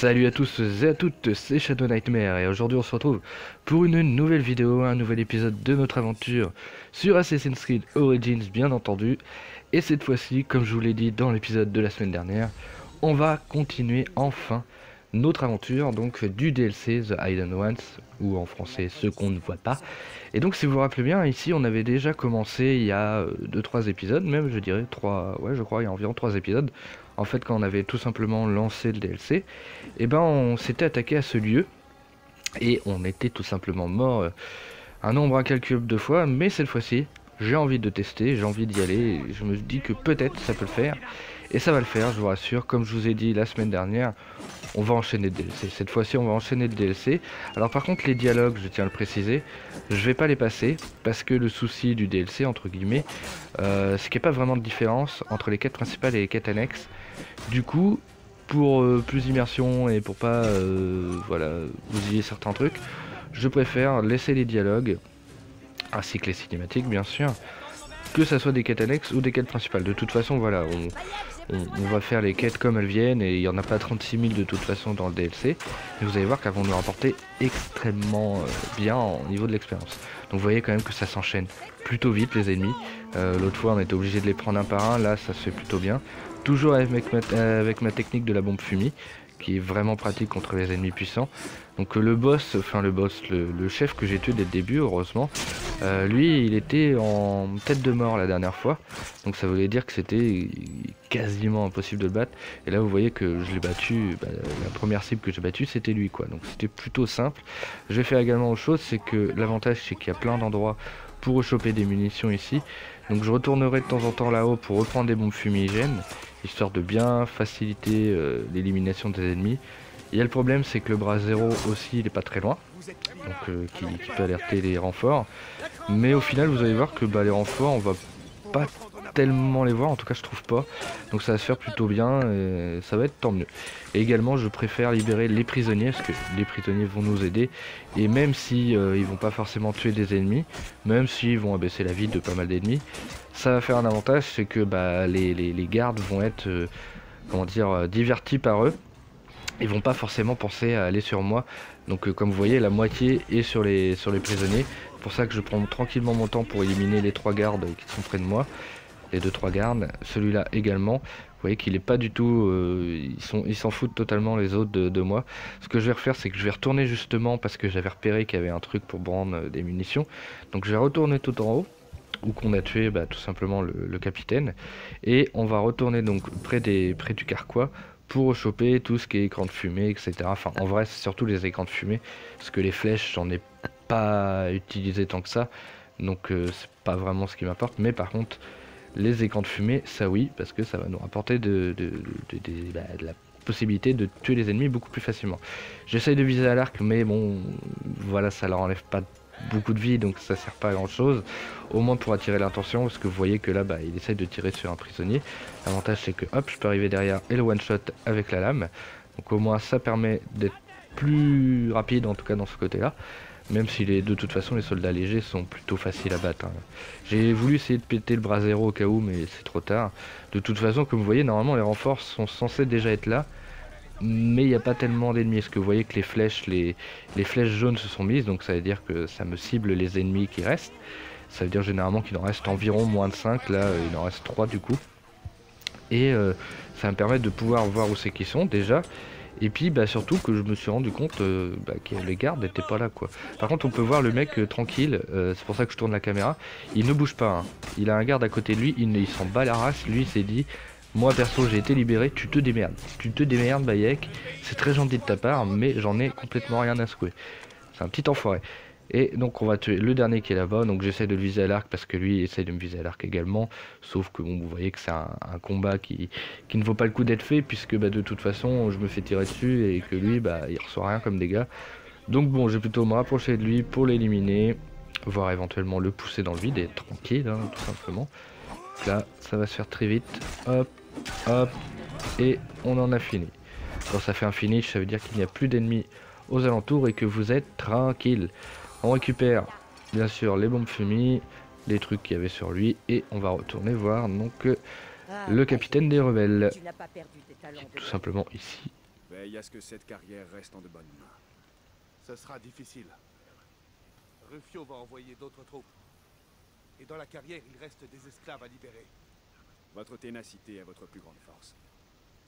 Salut à tous et à toutes, c'est Shadow Nightmare et aujourd'hui on se retrouve pour une nouvelle vidéo, un nouvel épisode de notre aventure sur Assassin's Creed Origins bien entendu. Et cette fois-ci, comme je vous l'ai dit dans l'épisode de la semaine dernière, on va continuer enfin notre aventure donc du DLC The Hidden Ones ou en français ce qu'on ne voit pas. Et donc si vous vous rappelez bien, ici on avait déjà commencé il y a 2-3 euh, épisodes, même je dirais 3, ouais je crois il y a environ 3 épisodes, en fait quand on avait tout simplement lancé le DLC, et eh ben on s'était attaqué à ce lieu et on était tout simplement mort euh, un nombre incalculable de fois, mais cette fois-ci j'ai envie de tester, j'ai envie d'y aller, je me dis que peut-être ça peut le faire. Et ça va le faire, je vous rassure. Comme je vous ai dit la semaine dernière, on va enchaîner le DLC. Cette fois-ci, on va enchaîner le DLC. Alors par contre, les dialogues, je tiens à le préciser, je vais pas les passer parce que le souci du DLC, entre guillemets, euh, c'est qu'il n'y a pas vraiment de différence entre les quêtes principales et les quêtes annexes. Du coup, pour euh, plus d'immersion et pour pas, euh, voilà, certains trucs, je préfère laisser les dialogues ainsi que les cinématiques, bien sûr que ça soit des quêtes annexes ou des quêtes principales. De toute façon, voilà, on, on, va faire les quêtes comme elles viennent et il n'y en a pas 36 000 de toute façon dans le DLC. Et vous allez voir qu'elles vont nous rapporter extrêmement euh, bien au niveau de l'expérience. Donc vous voyez quand même que ça s'enchaîne plutôt vite les ennemis. Euh, l'autre fois on était obligé de les prendre un par un, là ça se fait plutôt bien. Toujours avec ma, avec ma technique de la bombe fumée qui est vraiment pratique contre les ennemis puissants. Donc euh, le boss, enfin le boss, le, chef que j'ai tué dès le début, heureusement, euh, lui il était en tête de mort la dernière fois. Donc ça voulait dire que c'était quasiment impossible de le battre. Et là vous voyez que je l'ai battu, bah, la première cible que j'ai battue c'était lui quoi. Donc c'était plutôt simple. Je vais faire également autre chose, c'est que l'avantage c'est qu'il y a plein d'endroits pour choper des munitions ici. Donc je retournerai de temps en temps là-haut pour reprendre des bombes fumigènes, histoire de bien faciliter euh, l'élimination des ennemis. Il y a le problème c'est que le bras zéro aussi il est pas très loin, donc euh, qui, peut alerter les renforts. Mais au final vous allez voir que bah, les renforts on va pas tellement les voir, en tout cas je trouve pas. Donc ça va se faire plutôt bien ça va être tant mieux. Et également je préfère libérer les prisonniers parce que les prisonniers vont nous aider. Et même si euh, ils vont pas forcément tuer des ennemis, même s'ils vont abaisser la vie de pas mal d'ennemis, ça va faire un avantage, c'est que bah, les, gardes vont être euh, comment dire euh, divertis par eux. Ils vont pas forcément penser à aller sur moi. Donc comme vous voyez la moitié est sur les, sur les prisonniers. Pour ça que je prends tranquillement mon temps pour éliminer les trois gardes qui sont près de moi les deux trois gardes, celui-là également. Vous voyez qu'il est pas du tout, euh, ils sont, ils s'en foutent totalement les autres de, moi. Ce que je vais refaire, c'est que je vais retourner justement parce que j'avais repéré qu'il y avait un truc pour prendre euh, des munitions. Donc je vais retourner tout en haut où qu'on a tué bah, tout simplement le, capitaine et on va retourner donc près des près du carquois pour choper tout ce qui est écran de fumée etc en vrai c'est surtout les écrans de fumée parce que les flèches j'en ai pas utilisé tant que ça donc euh, c'est pas vraiment ce qui m'apporte mais par contre les écrans de fumée, ça oui, parce que ça va nous rapporter de, bah, la possibilité de tuer les ennemis beaucoup plus facilement. J'essaye de viser à l'arc, mais bon, voilà, ça leur enlève pas beaucoup de vie, donc ça sert pas à grand chose. Au moins pour attirer l'attention, parce que vous voyez que là, bah, il essaye de tirer sur un prisonnier. L'avantage c'est que hop, je peux arriver derrière et le one shot avec la lame. Donc au moins ça permet d'être plus rapide, en tout cas dans ce côté-là. Même si de toute façon les soldats légers sont plutôt faciles à battre. Hein. J'ai voulu essayer de péter le bras zéro au cas où, mais c'est trop tard. De toute façon, comme vous voyez, normalement les renforts sont censés déjà être là. Mais il n'y a pas tellement d'ennemis. Est-ce que vous voyez que les flèches, les, flèches jaunes se sont mises, donc ça veut dire que ça me cible les ennemis qui restent. Ça veut dire généralement qu'il en reste environ moins de 5, là il en reste 3 du coup. Et euh, ça me permet de pouvoir voir où c'est qu'ils sont déjà. Et puis bah, surtout que je me suis rendu compte euh, bah, que les gardes n'étaient pas là quoi. Par contre on peut voir le mec euh, tranquille, euh, c'est pour ça que je tourne la caméra, il ne bouge pas. Hein. Il a un garde à côté de lui, il, s'en bat la race, lui il s'est dit moi perso j'ai été libéré, tu te démerdes. Tu te démerdes Bayek, c'est très gentil de ta part mais j'en ai complètement rien à secouer. C'est un petit enfoiré. Et donc on va tuer le dernier qui est là-bas. Donc j'essaie de le viser à l'arc parce que lui essaie de me viser à l'arc également. Sauf que vous voyez que c'est un, combat qui, qui ne vaut pas le coup d'être fait puisque bah, de toute façon je me fais tirer dessus et que lui bah, il reçoit rien comme dégâts. Donc bon je vais plutôt me rapprocher de lui pour l'éliminer. Voire éventuellement le pousser dans le vide et être tranquille hein, tout simplement. Là ça va se faire très vite. Hop, hop. Et on en a fini. Quand ça fait un finish ça veut dire qu'il n'y a plus d'ennemis aux alentours et que vous êtes tranquille. On récupère bien sûr les bombes fumées, les trucs qu'il y avait sur lui et on va retourner voir donc euh, ah, le capitaine des rebelles. Tout simplement ici. Veille à ce que cette carrière reste en de bonnes mains. Ce sera difficile. Rufio va envoyer d'autres troupes. Et dans la carrière, il reste des esclaves à libérer. Votre ténacité est votre plus grande force.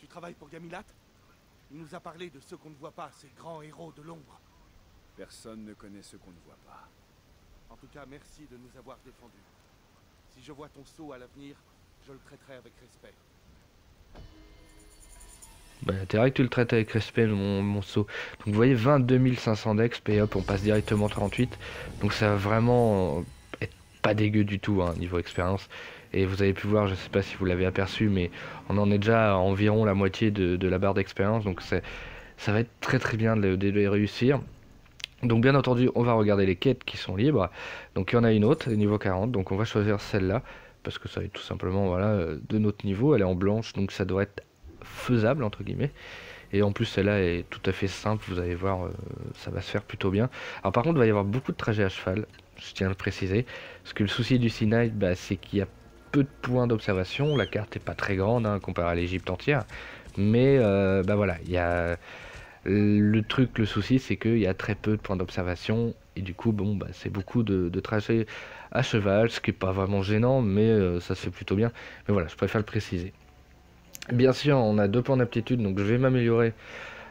Tu travailles pour Gamilat? Il nous a parlé de ceux qu'on ne voit pas, ces grands héros de l'ombre. Personne ne connaît ceux qu'on ne voit pas. En tout cas, merci de nous avoir défendus. Si je vois ton sceau à l'avenir, je le traiterai avec respect. Bah, t'es vrai que tu le traites avec respect, mon, mon saut. Donc vous voyez, 22 500 d'exp et hop, on passe directement 38. Donc ça va vraiment être pas dégueu du tout, hein, niveau expérience. Et vous avez pu voir, je sais pas si vous l'avez aperçu, mais on en est déjà à environ la moitié de, la barre d'expérience. Donc ça va être très très bien de, de les réussir. Donc bien entendu, on va regarder les quêtes qui sont libres. Donc il y en a une autre, niveau 40, donc on va choisir celle-là, parce que ça être tout simplement voilà, de notre niveau, elle est en blanche, donc ça devrait être faisable entre guillemets. Et en plus celle-là est tout à fait simple, vous allez voir, euh, ça va se faire plutôt bien. Alors par contre, il va y avoir beaucoup de trajets à cheval, je tiens à le préciser. Parce que le souci du Sinaï, bah, c'est qu'il y a peu de points d'observation, la carte est pas très grande hein, comparée à l'Égypte entière. Mais euh, bah voilà, il y a... Le truc, le souci, c'est qu'il y a très peu de points d'observation et du coup, bon, bah, c'est beaucoup de, trajets à cheval, ce qui est pas vraiment gênant, mais euh, ça se fait plutôt bien. Mais voilà, je préfère le préciser. Bien sûr, on a deux points d'aptitude, donc je vais m'améliorer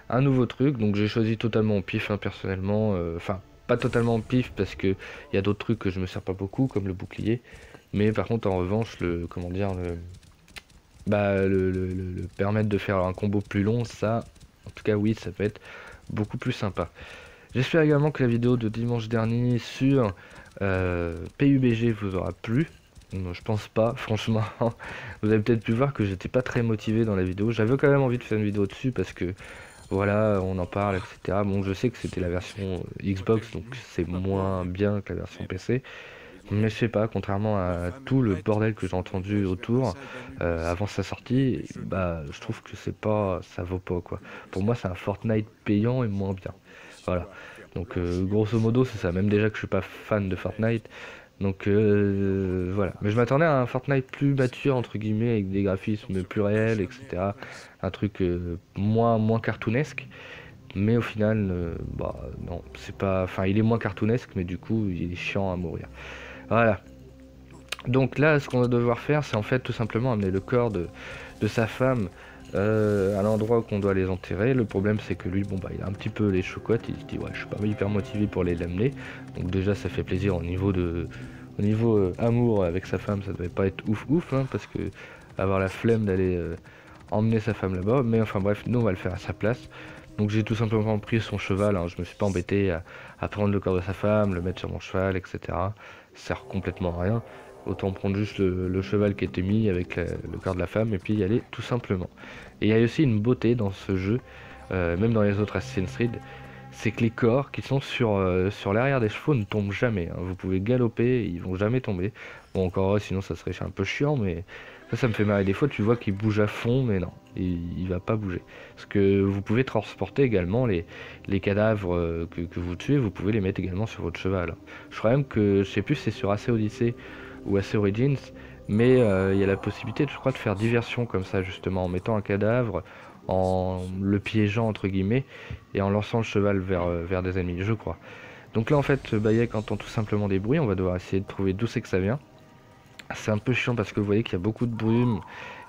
un nouveau truc. Donc j'ai choisi totalement pif, hein, personnellement. Euh, enfin, pas totalement pif, parce que il y a d'autres trucs que je me sers pas beaucoup, comme le bouclier. Mais par contre, en revanche, le comment dire, le, bah, le, permettre de faire un combo plus long, ça, en tout cas, oui, ça peut être beaucoup plus sympa. J'espère également que la vidéo de dimanche dernier sur euh, PUBG vous aura plu. Non, je pense pas, franchement. Vous avez peut-être pu voir que j'étais pas très motivé dans la vidéo. J'avais quand même envie de faire une vidéo dessus parce que voilà, on en parle, etc. Bon, je sais que c'était la version Xbox, donc c'est moins bien que la version PC. Mais je sais pas, contrairement à tout le bordel que j'ai entendu autour euh, avant sa sortie, bah je trouve que c'est pas, ça vaut pas quoi. Pour moi, c'est un Fortnite payant et moins bien. Voilà. Donc euh, grosso modo, c'est ça. Même déjà que je suis pas fan de Fortnite, donc euh, voilà. Mais je m'attendais à un Fortnite plus mature entre guillemets avec des graphismes plus réels, etc. Un truc moins moins cartoonesque. Mais au final, bah non, c'est pas. Enfin, il est moins cartoonesque, mais du coup, il est chiant à mourir. Voilà. Donc là, ce qu'on va devoir faire, c'est en fait tout simplement amener le corps de, de sa femme à l'endroit où on doit les enterrer. Le problème, c'est que lui, bon bah, il a un petit peu les chocottes. Il se dit ouais, je suis pas hyper motivé pour les lamener. Donc déjà, ça fait plaisir au niveau de au niveau euh, amour avec sa femme, ça devait pas être ouf ouf, hein, parce que avoir la flemme d'aller euh, emmener sa femme là-bas. Mais enfin bref, nous on va le faire à sa place. Donc j'ai tout simplement pris son cheval, hein. je me suis pas embêté à, prendre le corps de sa femme, le mettre sur mon cheval, etc. Sert complètement à rien. Autant prendre juste le, cheval qui était mis avec le corps de la femme et puis y aller tout simplement. Et il y a aussi une beauté dans ce jeu, euh, même dans les autres Assassin's Creed, c'est que les corps qui sont sur, euh, l'arrière des chevaux ne tombent jamais. Hein. Vous pouvez galoper, ils vont jamais tomber. Bon, encore sinon ça serait un peu chiant, mais ça, me fait marrer. Des fois, tu vois qu'il bouge à fond, mais non, il, va pas bouger. Parce que vous pouvez transporter également les, cadavres euh, que, vous tuez, vous pouvez les mettre également sur votre cheval. Je crois même que, je sais plus c'est sur AC Odyssey ou AC Origins, mais euh, il y a la possibilité, je crois, de faire diversion comme ça, justement, en mettant un cadavre, en le piégeant entre guillemets et en lançant le cheval vers, euh, vers des ennemis, je crois. Donc là en fait Bayek entend tout simplement des bruits, on va devoir essayer de trouver d'où c'est que ça vient. C'est un peu chiant parce que vous voyez qu'il y a beaucoup de brume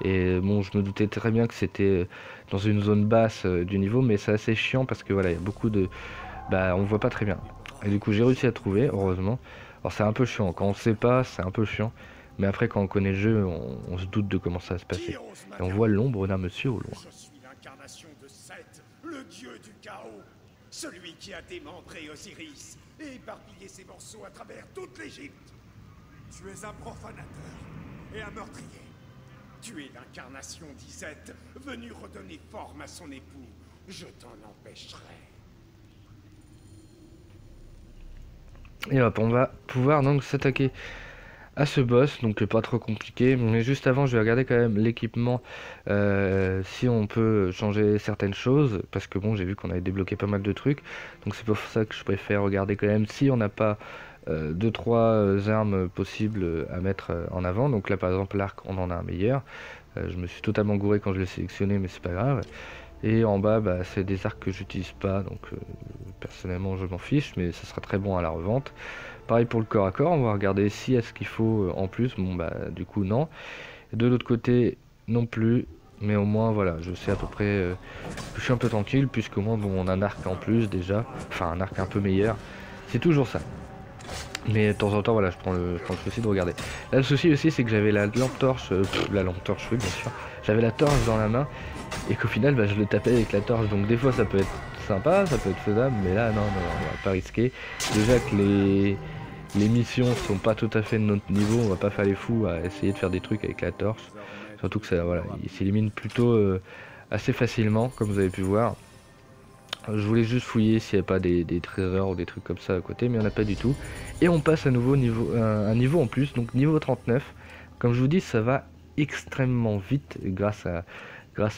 et bon je me doutais très bien que c'était euh, dans une zone basse euh, du niveau mais c'est assez chiant parce que voilà il y a beaucoup de... Bah on voit pas très bien. Et du coup j'ai réussi à trouver heureusement. Alors c'est un peu chiant, quand on sait pas c'est un peu chiant. Mais après quand on connaît le jeu on, se doute de comment ça va se passer. Et on voit l'ombre d'un monsieur au loin dieu du chaos, celui qui a démembré Osiris et éparpillé ses morceaux à travers toute l'Égypte. Tu es un profanateur et un meurtrier. Tu es l'incarnation d'Isette, venue redonner forme à son époux. Je t'en empêcherai. Et hop, on va pouvoir donc s'attaquer à ce boss, donc pas trop compliqué. Mais juste avant, je vais regarder quand même l'équipement, euh, si on peut changer certaines choses, parce que bon, j'ai vu qu'on avait débloqué pas mal de trucs, donc c'est pour ça que je préfère regarder quand même si on n'a pas 2 euh, deux trois euh, armes possibles à mettre en avant. Donc là, par exemple, l'arc, on en a un meilleur. je me suis totalement gouré quand je l'ai sélectionné, mais c'est pas grave. Et en bas, bah, c'est des arcs que j'utilise pas, donc euh, personnellement je m'en fiche, mais ça sera très bon à la revente. Pareil pour le corps à corps, on va regarder si est-ce qu'il faut euh, en plus, bon bah du coup non. De l'autre côté non plus, mais au moins voilà, je sais à peu près, euh, je suis un peu tranquille puisqu'au moins bon, on a un arc en plus déjà, enfin un arc un peu meilleur, c'est toujours ça. Mais de temps en temps, voilà, je prends le, je prends le souci de regarder. Là, le souci aussi, c'est que j'avais la lampe torche, euh, la lampe torche, oui, bien sûr. J'avais la torche dans la main et qu'au final, bah, je le tapais avec la torche. Donc, des fois, ça peut être sympa, ça peut être faisable, mais là, non, non, on va pas risquer. Déjà que les, les missions sont pas tout à fait de notre niveau, on va pas faire les fous à essayer de faire des trucs avec la torche. Surtout que ça, voilà, il s'élimine plutôt euh, assez facilement, comme vous avez pu voir. Je voulais juste fouiller s'il n'y a pas des, trésors ou des trucs comme ça à côté, mais il n'y en a pas du tout. Et on passe à nouveau niveau, un, niveau en plus, donc niveau 39. Comme je vous dis, ça va extrêmement vite grâce,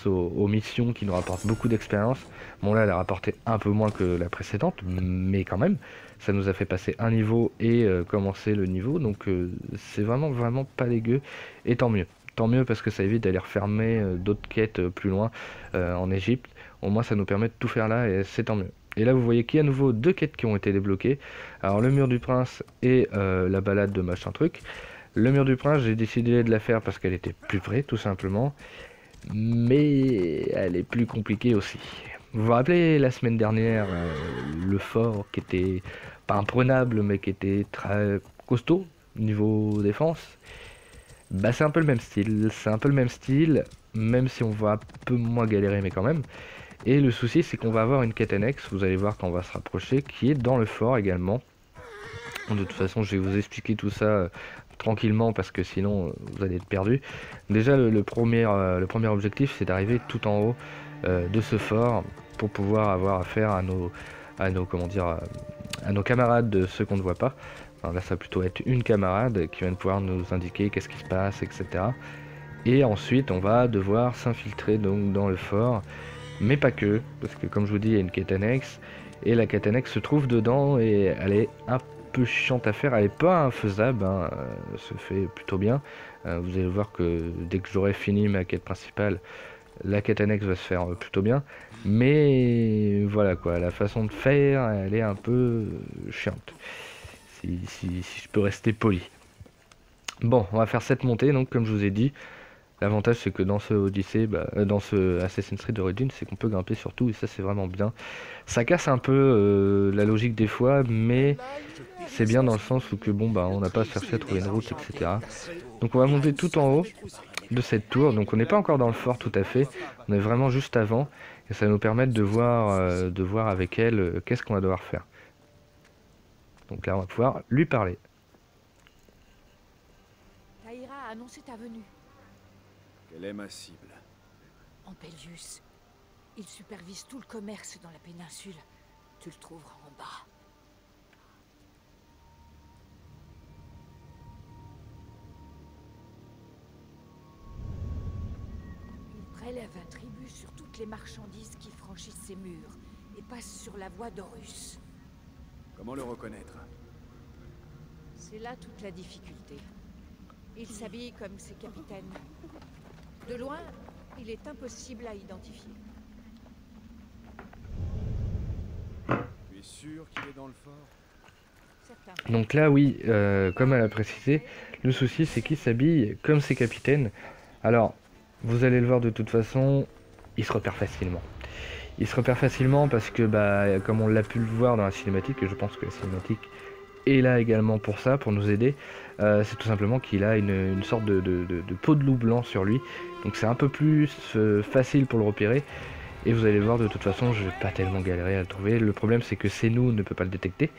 aux, missions qui nous rapportent beaucoup d'expérience. Bon là, elle a rapporté un peu moins que la précédente, mais quand même, ça nous a fait passer un niveau et euh, commencer le niveau. Donc euh, c'est vraiment, vraiment pas dégueu, et tant mieux. Tant mieux parce que ça évite d'aller refermer euh, d'autres quêtes plus loin en Égypte. Au moins ça nous permet de tout faire là et c'est tant mieux. Et là vous voyez qu'il y a à nouveau deux quêtes qui ont été débloquées. Alors le mur du prince et euh, la balade de machin truc. Le mur du prince j'ai décidé de la faire parce qu'elle était plus près tout simplement. Mais elle est plus compliquée aussi. Vous vous rappelez la semaine dernière euh, le fort qui était pas imprenable mais qui était très costaud niveau défense? Bah c'est un peu le même style, c'est un peu le même style, même si on va un peu moins galérer mais quand même. Et le souci c'est qu'on va avoir une quête annexe, vous allez voir quand on va se rapprocher, qui est dans le fort également. De toute façon je vais vous expliquer tout ça euh, tranquillement parce que sinon euh, vous allez être perdu. Déjà le, le, premier, euh, le premier objectif c'est d'arriver tout en haut de ce fort pour pouvoir avoir affaire à nos, à à nos camarades de ceux qu'on ne voit pas. Là, ça va plutôt être une camarade qui va pouvoir nous indiquer qu'est-ce qui se passe, etc. Et ensuite, on va devoir s'infiltrer donc dans le fort, mais pas que, parce que comme je vous dis, il y a une quête annexe, et la quête annexe se trouve dedans, et elle est un peu chiante à faire, elle est pas infaisable, hein, elle se fait plutôt bien. Euh, vous allez voir que dès que j'aurai fini ma quête principale, la quête annexe va se faire plutôt bien, mais voilà quoi, la façon de faire, elle est un peu chiante si, je peux rester poli. Bon, on va faire cette montée, donc comme je vous ai dit, l'avantage c'est que dans ce Odyssey, bah, dans ce Assassin's Creed Origins, c'est qu'on peut grimper sur tout, et ça c'est vraiment bien. Ça casse un peu euh, la logique des fois, mais c'est bien dans le sens où que bon bah on n'a pas à chercher à trouver une route, etc. Donc on va monter tout en haut de cette tour, donc on n'est pas encore dans le fort tout à fait, on est vraiment juste avant, et ça va nous permettre de voir, euh, de voir avec elle euh, qu'est-ce qu'on va devoir faire. Donc là, on va pouvoir lui parler. Ta venue. Quelle est ma cible Ampelius. Il supervise tout le commerce dans la péninsule. Tu le trouveras en bas. Il prélève un tribut sur toutes les marchandises qui franchissent ses murs et passent sur la voie d'Horus. Comment le reconnaître? C'est là toute la difficulté. Il s'habille comme ses capitaines. De loin, il est impossible à identifier. Tu es sûr qu'il est dans le fort? Certain. Donc là, oui, euh, comme elle a précisé, le souci c'est qu'il s'habille comme ses capitaines. Alors, vous allez le voir de toute façon, il se repère facilement. Il se repère facilement parce que, bah, comme on l'a pu le voir dans la cinématique, et je pense que la cinématique est là également pour ça, pour nous aider, euh, c'est tout simplement qu'il a une, sorte de, de, de, peau de loup blanc sur lui. Donc c'est un peu plus euh, facile pour le repérer. Et vous allez voir, de toute façon, je vais pas tellement galérer à le trouver. Le problème, c'est que nous ne peut pas le détecter.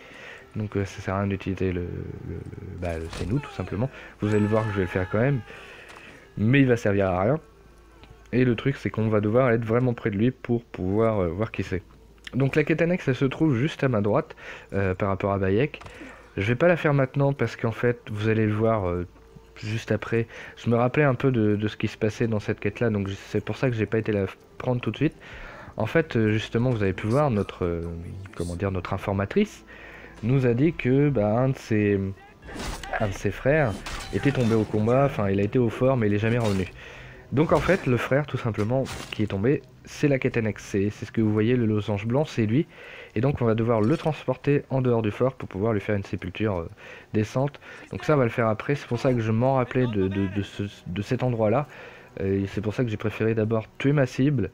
Donc euh, ça sert à rien d'utiliser le, le, bah, nous tout simplement. Vous allez le voir que je vais le faire quand même. Mais il va servir à rien. Et le truc, c'est qu'on va devoir être vraiment près de lui pour pouvoir euh, voir qui c'est. Donc la quête annexe, elle se trouve juste à ma droite par rapport à Bayek. Je vais pas la faire maintenant parce qu'en fait, vous allez le voir euh, juste après. Je me rappelais un peu de, ce qui se passait dans cette quête-là, donc c'est pour ça que j'ai pas été la prendre tout de suite. En fait, euh, justement, vous avez pu voir notre, euh, comment dire, notre informatrice nous a dit que bah, un de ses, un de ses frères était tombé au combat. Enfin, il a été au fort, mais il est jamais revenu. Donc en fait, le frère, tout simplement, qui est tombé, c'est la quête annexe. C'est ce que vous voyez, le losange blanc, c'est lui. Et donc on va devoir le transporter en dehors du fort pour pouvoir lui faire une sépulture euh, décente. Donc ça, on va le faire après. C'est pour ça que je m'en rappelais de, de, cet endroit-là. Euh, c'est pour ça que j'ai préféré d'abord tuer ma cible.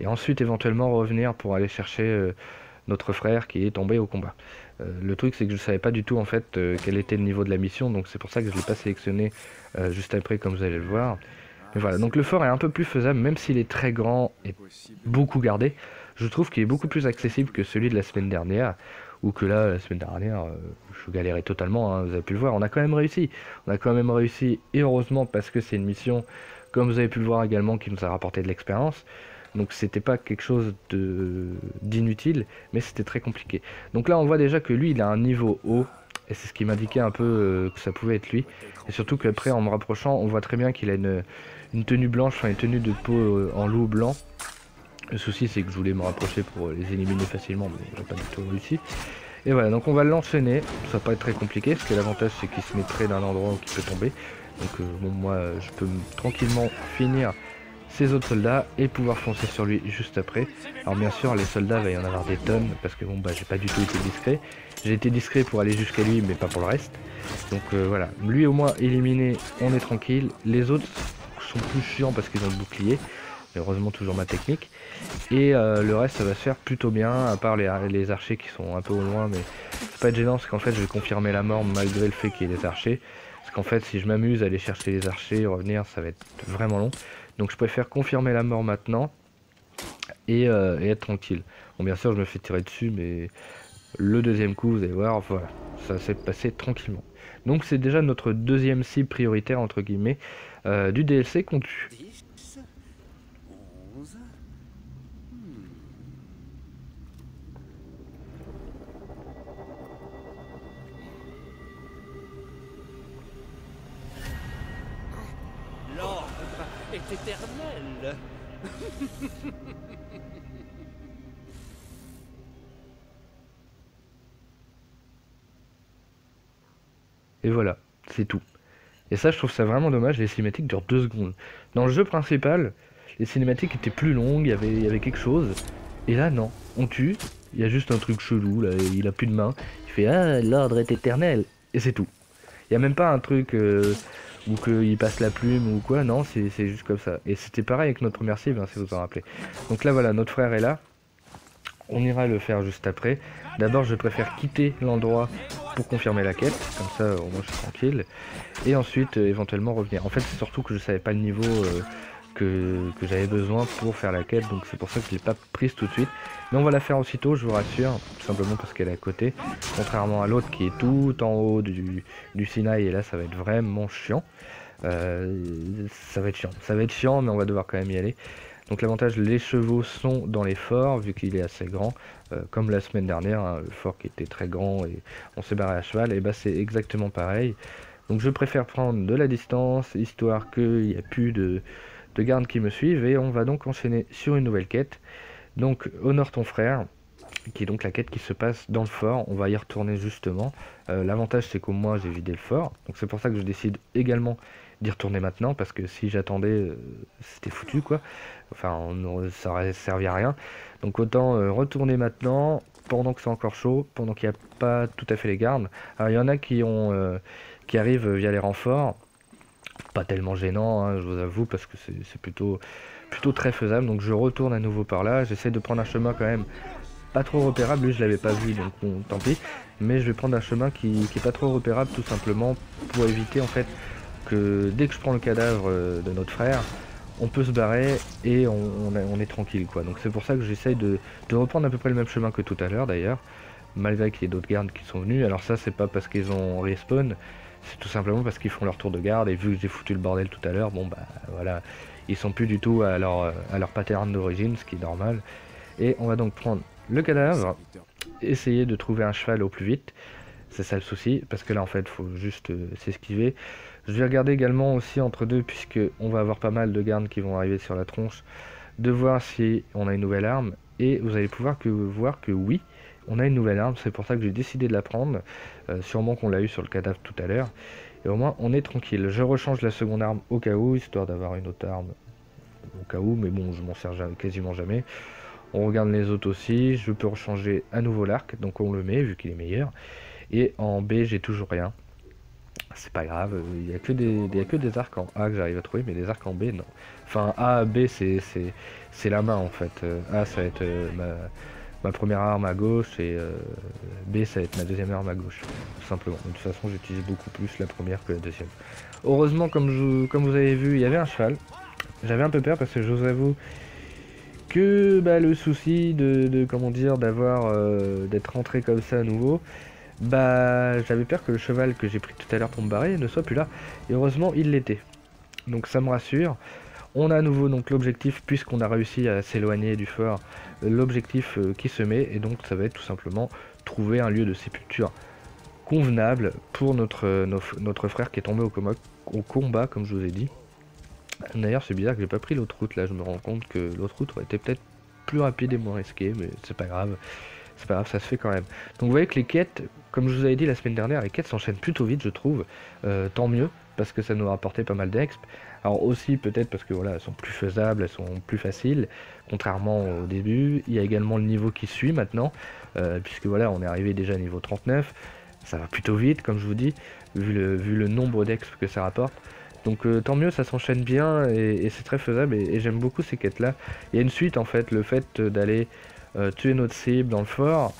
Et ensuite éventuellement revenir pour aller chercher euh, notre frère qui est tombé au combat. le truc c'est que je savais pas du tout en fait quel était le niveau de la mission. Donc c'est pour ça que je l'ai pas sélectionné juste après comme vous allez le voir voilà, donc le fort est un peu plus faisable, même s'il est très grand et beaucoup gardé. Je trouve qu'il est beaucoup plus accessible que celui de la semaine dernière, ou que là, la semaine dernière, euh, je galérais totalement, hein, vous avez pu le voir. On a quand même réussi. On a quand même réussi, et heureusement, parce que c'est une mission, comme vous avez pu le voir également, qui nous a rapporté de l'expérience. Donc c'était pas quelque chose d'inutile, mais c'était très compliqué. Donc là on voit déjà que lui il a un niveau haut, et c'est ce qui m'indiquait un peu euh, que ça pouvait être lui. Et surtout qu'après en me rapprochant on voit très bien qu'il a une, tenue blanche, enfin une tenue de peau euh, en loup blanc. Le souci c'est que je voulais me rapprocher pour les éliminer facilement, mais j'ai pas du tout réussi. Et voilà, donc on va l'enchaîner, ça va pas être très compliqué, parce que l'avantage c'est qu'il se met près d'un endroit où il peut tomber. Donc euh, bon moi je peux tranquillement finir ces autres soldats et pouvoir foncer sur lui juste après. Alors bien sûr les soldats va y en avoir des tonnes parce que bon bah j'ai pas du tout été discret. J'ai été discret pour aller jusqu'à lui mais pas pour le reste. Donc euh, voilà, lui au moins éliminé, on est tranquille. Les autres sont plus chiants parce qu'ils ont le bouclier. Heureusement toujours ma technique. Et euh, le reste ça va se faire plutôt bien, à part les, archers qui sont un peu au loin, mais c'est pas gênant parce qu'en fait je vais confirmer la mort malgré le fait qu'il y ait des archers. Parce qu'en fait si je m'amuse à aller chercher les archers, revenir, ça va être vraiment long. Donc je préfère confirmer la mort maintenant et, euh, et être tranquille. Bon bien sûr je me fais tirer dessus mais le deuxième coup vous allez voir, voilà, ça s'est passé tranquillement. Donc c'est déjà notre deuxième cible prioritaire entre guillemets euh, du DLC qu'on tue. Et voilà, c'est tout. Et ça, je trouve ça vraiment dommage. Les cinématiques durent deux secondes. Dans le jeu principal, les cinématiques étaient plus longues, il y avait, il y avait quelque chose. Et là, non. On tue, il y a juste un truc chelou, là, il a plus de main. Il fait Ah, l'ordre est éternel. Et c'est tout. Il n'y a même pas un truc euh, où qu'il passe la plume ou quoi. Non, c'est juste comme ça. Et c'était pareil avec notre première cible, hein, si vous en rappelez. Donc là, voilà, notre frère est là. On ira le faire juste après. D'abord, je préfère quitter l'endroit pour confirmer la quête, comme ça au moins je suis tranquille. Et ensuite, euh, éventuellement revenir. En fait, c'est surtout que je savais pas le niveau euh, que, j'avais besoin pour faire la quête, donc c'est pour ça que je l'ai pas prise tout de suite. Mais on va la faire aussitôt, je vous rassure, tout simplement parce qu'elle est à côté. Contrairement à l'autre qui est tout en haut du, du Sinaï, et là ça va être vraiment chiant. Euh, ça va être chiant, ça va être chiant, mais on va devoir quand même y aller. Donc l'avantage, les chevaux sont dans les forts, vu qu'il est assez grand. Euh, comme la semaine dernière, hein, le fort qui était très grand et on s'est barré à cheval, et bah c'est exactement pareil. Donc je préfère prendre de la distance, histoire qu'il n'y ait plus de, gardes qui me suivent, et on va donc enchaîner sur une nouvelle quête. Donc honore ton frère, qui est donc la quête qui se passe dans le fort. On va y retourner justement. Euh, l'avantage c'est qu'au moins j'ai vidé le fort. Donc c'est pour ça que je décide également d'y retourner maintenant. Parce que si j'attendais, euh, c'était foutu quoi. Enfin, on, ça aurait servi à rien. Donc autant euh, retourner maintenant, pendant que c'est encore chaud, pendant qu'il n'y a pas tout à fait les gardes. Alors il y en a qui ont qui arrivent via les renforts. Pas tellement gênant, hein, je vous avoue, parce que c'est plutôt, plutôt très faisable. Donc je retourne à nouveau par là. J'essaie de prendre un chemin quand même pas trop repérable. Lui, je l'avais pas vu, donc tant pis. Mais je vais prendre un chemin qui, est pas trop repérable, tout simplement pour éviter en fait que dès que je prends le cadavre euh, de notre frère, on peut se barrer et on, est tranquille quoi. Donc c'est pour ça que j'essaye de, reprendre à peu près le même chemin que tout à l'heure d'ailleurs, malgré qu'il y ait d'autres gardes qui sont venus. Alors ça c'est pas parce qu'ils ont respawn, c'est tout simplement parce qu'ils font leur tour de garde et vu que j'ai foutu le bordel tout à l'heure, bon bah voilà, ils sont plus du tout à leur, à pattern d'origine, ce qui est normal. Et on va donc prendre le cadavre, essayer de trouver un cheval au plus vite. C'est ça le souci, parce que là en fait faut juste euh, s'esquiver. Je vais regarder également aussi entre deux, puisque on va avoir pas mal de gardes qui vont arriver sur la tronche, de voir si on a une nouvelle arme. Et vous allez pouvoir voir que oui, on a une nouvelle arme, c'est pour ça que j'ai décidé de la prendre. Euh, sûrement qu'on l'a eu sur le cadavre tout à l'heure. Et au moins on est tranquille. Je rechange la seconde arme au cas où, histoire d'avoir une autre arme au cas où, mais bon, je m'en sers quasiment jamais. On regarde les autres aussi, je peux changer à nouveau l'arc, donc on le met vu qu'il est meilleur. Et en B, j'ai toujours rien. C'est pas grave, il n'y a, que des, arcs en A que j'arrive à trouver, mais des arcs en B, non. Enfin, A, B, c'est la main en fait. Euh, a, ça va être euh, ma, première arme à gauche, et euh, B, ça va être ma deuxième arme à gauche, tout simplement. De toute façon, j'utilise beaucoup plus la première que la deuxième. Heureusement, comme, je, comme vous avez vu, il y avait un cheval. J'avais un peu peur parce que je vous avoue que bah, le souci de, comment dire d'avoir d'être rentré comme ça à nouveau bah j'avais peur que le cheval que j'ai pris tout à l'heure pour me barrer ne soit plus là. Et heureusement il l'était. Donc ça me rassure. On a à nouveau donc l'objectif, puisqu'on a réussi à s'éloigner du fort, l'objectif euh, qui se met, et donc ça va être tout simplement trouver un lieu de sépulture convenable pour notre, euh, frère qui est tombé au, au, combat, comme je vous ai dit. D'ailleurs c'est bizarre que j'ai pas pris l'autre route là, je me rends compte que l'autre route aurait été peut-être plus rapide et moins risquée, mais c'est pas grave c'est pas grave, ça se fait quand même. Donc vous voyez que les quêtes, comme je vous avais dit la semaine dernière, les quêtes s'enchaînent plutôt vite, je trouve. Euh, tant mieux, parce que ça nous a pas mal d'exp. Alors aussi peut-être parce que voilà, elles sont plus faisables, elles sont plus faciles, contrairement au début. Il y a également le niveau qui suit maintenant, euh, puisque voilà, on est arrivé déjà à niveau 39. Ça va plutôt vite, comme je vous dis, vu le, nombre d'exp que ça rapporte. Donc euh, tant mieux, ça s'enchaîne bien et, c'est très faisable et j'aime beaucoup ces quêtes là. Il y a une suite en fait, le fait d'aller tuer notre cible dans le fort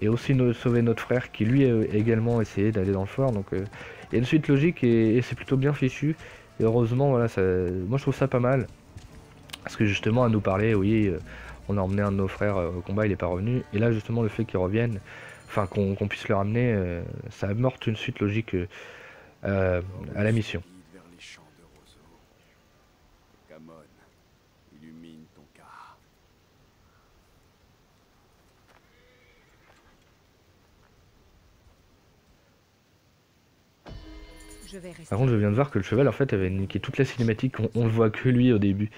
et aussi sauver notre frère qui lui a également essayé d'aller dans le fort. Donc euh, il y a une suite logique et, c'est plutôt bien fichu. Et heureusement, voilà, ça, moi je trouve ça pas mal. Parce que justement, à nous parler, oui, euh, on a emmené un de nos frères au combat, il est pas revenu. Et là, justement, le fait qu'il revienne, enfin qu'on puisse le ramener, ça amorte une suite logique à la mission. Par contre, je viens de voir que le cheval en fait avait niqué toute la cinématique, on, le voit que lui au début.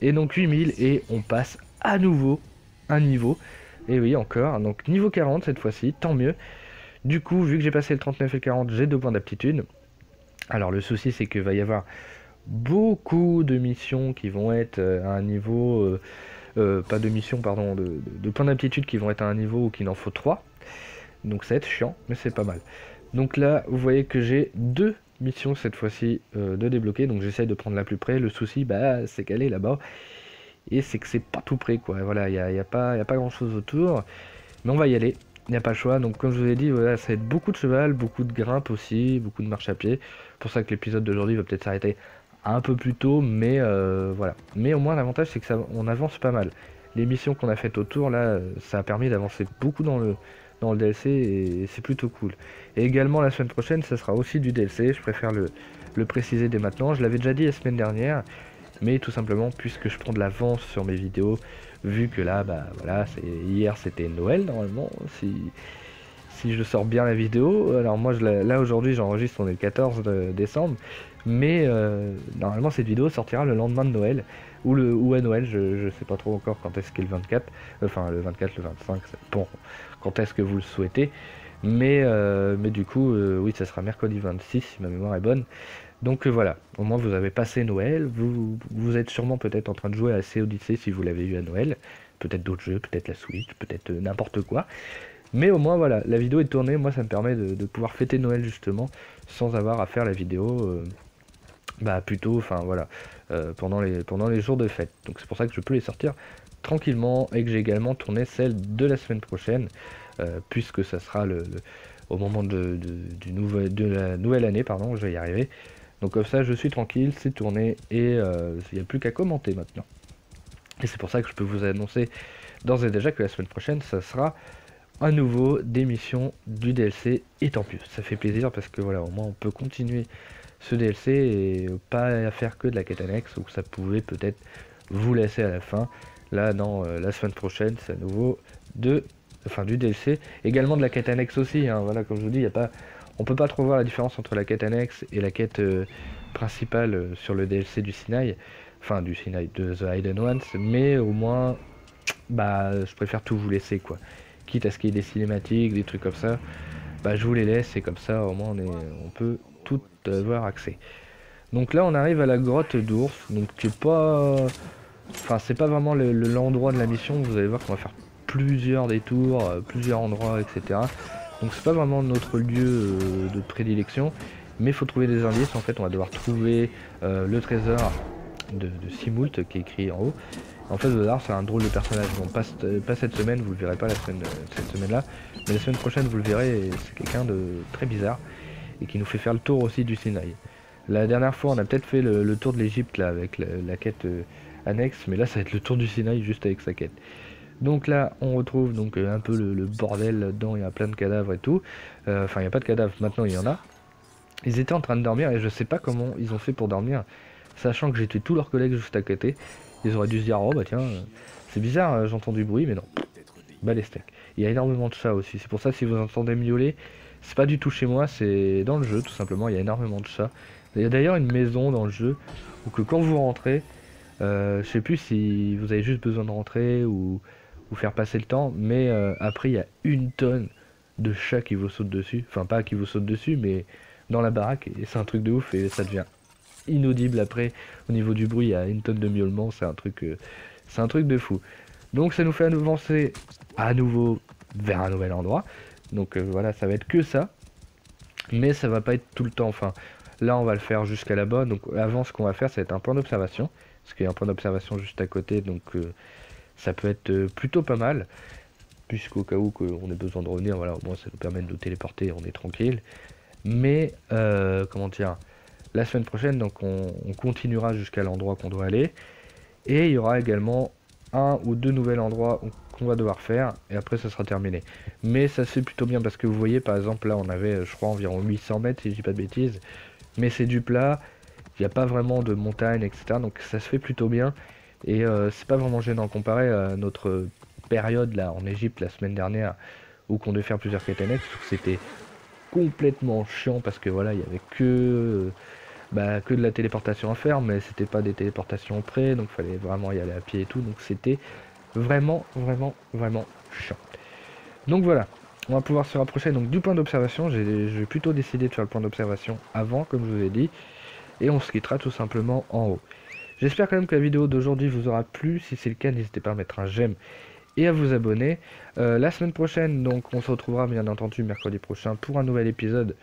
Et donc 8000 et on passe à nouveau un niveau. Et oui, encore, donc niveau 40 cette fois-ci, tant mieux. Du coup, vu que j'ai passé le 39 et le 40, j'ai deux points d'aptitude. Alors le souci c'est qu'il va y avoir beaucoup de missions qui vont être euh, à un niveau... Euh, euh, pas de missions, pardon, de, points d'aptitude qui vont être à un niveau où il en faut 3. Donc ça va être chiant, mais c'est pas mal. Donc là, vous voyez que j'ai deux mission cette fois-ci euh, de débloquer. Donc j'essaye de prendre la plus près. Le souci, bah, c'est qu'elle est là-bas. Et c'est que c'est pas tout près, quoi. Voilà, il n'y a, a, pas, a pas grand-chose autour. Mais on va y aller. Il n'y a pas le choix. Donc comme je vous ai dit, voilà, ça va être beaucoup de cheval, beaucoup de grimpe aussi, beaucoup de marche à pied. pour ça que l'épisode d'aujourd'hui va peut-être s'arrêter un peu plus tôt. Mais euh, voilà. Mais au moins l'avantage, c'est que ça, on avance pas mal. Les missions qu'on a faites autour, là, ça a permis d'avancer beaucoup dans le, dans le DLC et c'est plutôt cool. Et également la semaine prochaine, ça sera aussi du DLC, je préfère le, préciser dès maintenant. Je l'avais déjà dit la semaine dernière, mais tout simplement puisque je prends de l'avance sur mes vidéos, vu que là, bah voilà, hier c'était Noël normalement, si, si je sors bien la vidéo. Alors moi, je là aujourd'hui j'enregistre, on est le 14 décembre, mais euh, normalement cette vidéo sortira le lendemain de Noël ou le ou à Noël, je, je sais pas trop encore quand est-ce qu'est le 24, enfin le 24, le 25, bon, quand est-ce que vous le souhaitez. Mais, euh, du coup, euh, oui, ça sera mercredi 26 si ma mémoire est bonne. Donc euh, voilà, au moins vous avez passé Noël, vous, vous êtes sûrement peut-être en train de jouer à C Odyssey si vous l'avez eu à Noël, peut-être d'autres jeux, peut-être la Switch, peut-être n'importe quoi. Mais au moins voilà, la vidéo est tournée, moi ça me permet de, pouvoir fêter Noël justement, sans avoir à faire la vidéo, bah plutôt, enfin voilà, pendant, les, pendant les jours de fête. Donc c'est pour ça que je peux les sortir tranquillement et que j'ai également tourné celle de la semaine prochaine euh, puisque ça sera le, au moment de, du de la nouvelle année, pardon, je vais y arriver. Donc comme ça je suis tranquille, c'est tourné et euh, il n'y a plus qu'à commenter maintenant. Et c'est pour ça que je peux vous annoncer d'ores et déjà que la semaine prochaine ça sera à nouveau des missions du DLC et tant mieux. Ça fait plaisir parce que voilà, au moins on peut continuer ce DLC et pas faire que de la quête annexe où ça pouvait peut-être vous laisser à la fin. Là, dans euh, la semaine prochaine, c'est à nouveau de, enfin, du DLC. Également de la quête annexe aussi. Hein. voilà, comme je vous dis, y a pas, on peut pas trop voir la différence entre la quête annexe et la quête euh, principale euh, sur le DLC du Sinai. Enfin, du Sinai, de The Hidden Ones. Mais au moins, bah, je préfère tout vous laisser, quoi. Quitte à ce qu'il y ait des cinématiques, des trucs comme ça. Bah, je vous les laisse et comme ça, au moins, on, est, on peut tout avoir accès. Donc là, on arrive à la grotte d'ours. Donc, qui est pas Enfin, c'est pas vraiment le- le- l'endroit de la mission. Vous allez voir qu'on va faire plusieurs détours, euh, plusieurs endroits, etc. Donc c'est pas vraiment notre lieu euh, de prédilection. Mais il faut trouver des indices. En fait, on va devoir trouver euh, le trésor de, de Simoult qui est écrit en haut. En fait, Zodar, c'est un drôle de personnage. Bon, pas, cette- pas cette semaine, vous le verrez pas la semaine, cette semaine-là. Mais la semaine prochaine, vous le verrez. C'est quelqu'un de très bizarre et qui nous fait faire le tour aussi du Sinaï. La dernière fois, on a peut-être fait le, tour de l'Egypte là avec la, quête euh, annexe, mais là, ça va être le tour du Sinaï juste avec sa quête. Donc là, on retrouve donc euh, un peu le, bordel là-dedans. Il y a plein de cadavres et tout. Euh, Enfin, il n'y a pas de cadavres. Maintenant, il y en a. Ils étaient en train de dormir et je sais pas comment ils ont fait pour dormir, sachant que j'ai tué tous leurs collègues juste à côté. Ils auraient dû se dire oh bah tiens, c'est bizarre, j'entends du bruit, mais non. Bah les steaks. Il y a énormément de chats aussi. C'est pour ça si vous entendez miauler, c'est pas du tout chez moi, c'est dans le jeu tout simplement. Il y a énormément de chats. Il y a d'ailleurs une maison dans le jeu où que quand vous rentrez, euh, je sais plus si vous avez juste besoin de rentrer ou, faire passer le temps, mais euh, après il y a une tonne de chats qui vous sautent dessus. Enfin pas qui vous sautent dessus, mais dans la baraque et c'est un truc de ouf et ça devient inaudible après au niveau du bruit il y a une tonne de miaulements c'est un truc euh, c'est un truc de fou donc ça nous fait avancer à nouveau vers un nouvel endroit donc euh, voilà ça va être que ça. Mais ça va pas être tout le temps. Enfin là on va le faire jusqu'à là-bas donc avant ce qu'on va faire ça va être un point d'observation. Parce qu'il y a un point d'observation juste à côté. Donc euh, ça peut être euh, plutôt pas mal. Puisqu'au cas où qu'on ait besoin de revenir voilà au moins ça nous permet de nous téléporter on est tranquille. Mais comment dire la semaine prochaine donc on, on continuera jusqu'à l'endroit qu'on doit aller. Et il y aura également un ou deux nouveaux endroits va devoir faire et après ça sera terminé. Mais ça se fait plutôt bien parce que vous voyez par exemple là on avait je crois environ 800 mètres si je dis pas de bêtises. Mais c'est du plat il n'y a pas vraiment de montagne etc donc ça se fait plutôt bien. Et euh, c'est pas vraiment gênant comparé à notre période là en Égypte la semaine dernière où qu'on devait faire plusieurs quêtes annexes c'était complètement chiant parce que voilà il y avait que euh, bah, que de la téléportation à faire mais c'était pas des téléportations près donc fallait vraiment y aller à pied et tout donc c'était vraiment vraiment vraiment chiant. Donc voilà on va pouvoir se rapprocher donc du point d'observation. J'ai plutôt décidé de faire le point d'observation avant comme je vous ai dit et on se quittera tout simplement en haut. J'espère quand même que la vidéo d'aujourd'hui vous aura plu. Si c'est le cas n'hésitez pas à mettre un j'aime et à vous abonner. Euh, la semaine prochaine, donc, on se retrouvera bien entendu mercredi prochain pour un nouvel épisode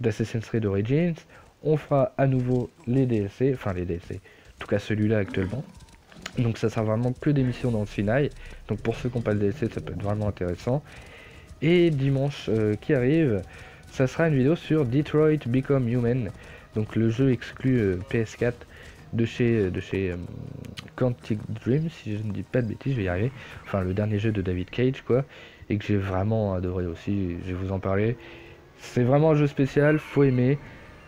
d'Assassin's Creed Origins. On fera à nouveau les DLC, enfin les DLC, en tout cas celui-là actuellement. Donc ça sera vraiment que des dans le Sinai. Donc pour ceux qui n'ont pas le DLC, ça peut être vraiment intéressant. Et dimanche euh, qui arrive, ça sera une vidéo sur Detroit Become Human. Donc le jeu exclu euh, PS4 de chez, de chez euh, Quantic Dream, si je ne dis pas de bêtises, je vais y arriver. Enfin, le dernier jeu de David Cage, quoi. Et que j'ai vraiment adoré aussi, je vais vous en parler. C'est vraiment un jeu spécial, faut aimer.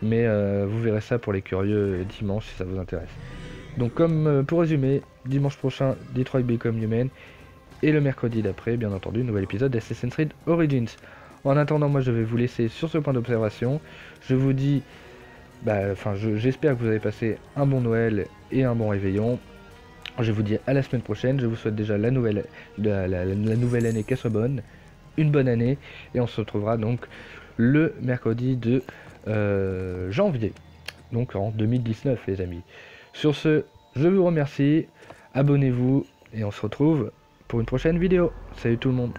Mais euh, vous verrez ça pour les curieux euh, dimanche si ça vous intéresse. Donc, comme euh, pour résumer, dimanche prochain, Detroit Become Human. Et le mercredi d'après, bien entendu, nouvel épisode d'Assassin's Creed Origins. En attendant, moi je vais vous laisser sur ce point d'observation. Je vous dis bah, enfin, je- j'espère que vous avez passé un bon Noël et un bon réveillon. Je vous dis à la semaine prochaine. Je vous souhaite déjà la nouvelle, la nouvelle année qu'elle soit bonne, une bonne année, et on se retrouvera donc le mercredi de euh, janvier, donc en 2019, les amis. Sur ce, je vous remercie. Abonnez-vous et on se retrouve pour une prochaine vidéo. Salut tout le monde.